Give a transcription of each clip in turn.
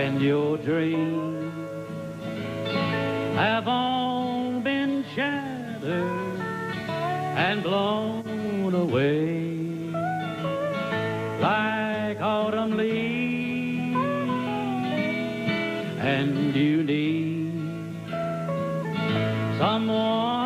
And your dreams have all been shattered and blown away like autumn leaves. And you need someone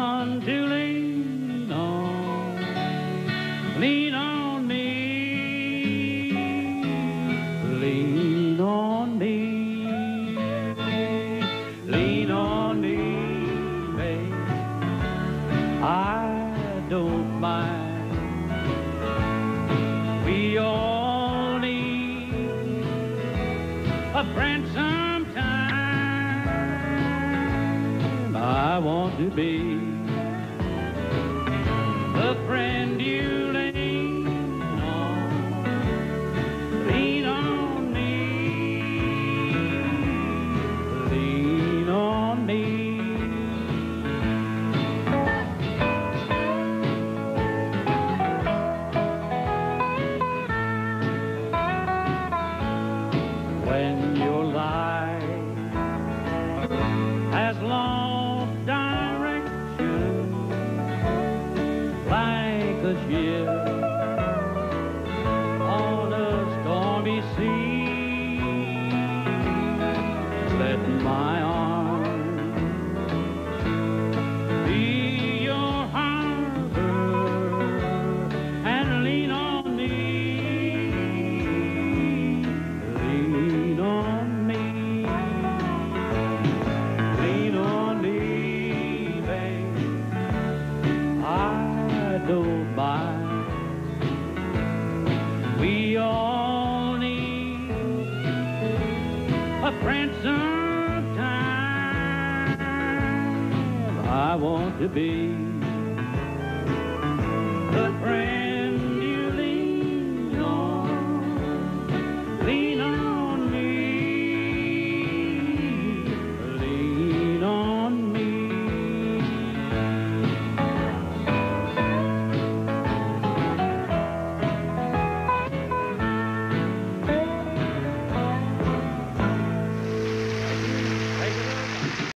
mind. We all need a friend sometime. I want to be the friend you when your life. Has lost direction like a ship Don't we all need a friend sometime I want to be the friend